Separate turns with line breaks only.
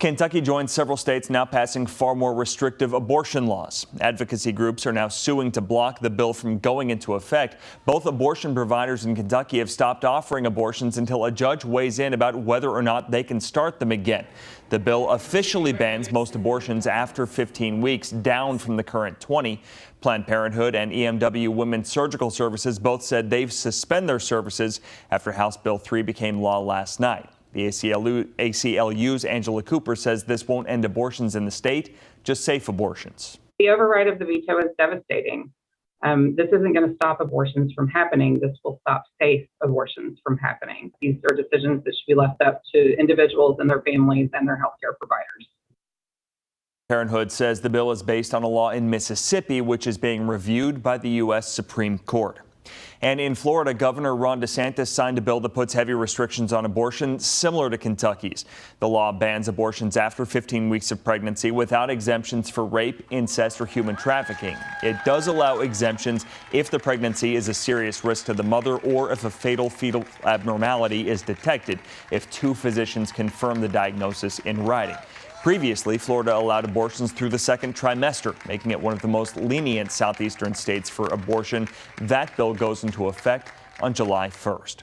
Kentucky joins several states now passing far more restrictive abortion laws. Advocacy groups are now suing to block the bill from going into effect. Both abortion providers in Kentucky have stopped offering abortions until a judge weighs in about whether or not they can start them again. The bill officially bans most abortions after 15 weeks, down from the current 20. Planned Parenthood and EMW Women's Surgical Services both said they've suspended their services after House Bill 3 became law last night. The ACLU, ACLU's Angela Cooper says this won't end abortions in the state, just safe abortions.
The override of the veto is devastating. Um, this isn't going to stop abortions from happening. This will stop safe abortions from happening. These are decisions that should be left up to individuals and their families and their healthcare providers.
Parenthood says the bill is based on a law in Mississippi, which is being reviewed by the U.S. Supreme Court. And in Florida, Governor Ron DeSantis signed a bill that puts heavy restrictions on abortion, similar to Kentucky's. The law bans abortions after 15 weeks of pregnancy without exemptions for rape, incest, or human trafficking. It does allow exemptions if the pregnancy is a serious risk to the mother or if a fatal fetal abnormality is detected, if two physicians confirm the diagnosis in writing. Previously, Florida allowed abortions through the second trimester, making it one of the most lenient southeastern states for abortion. That bill goes into effect on July 1st.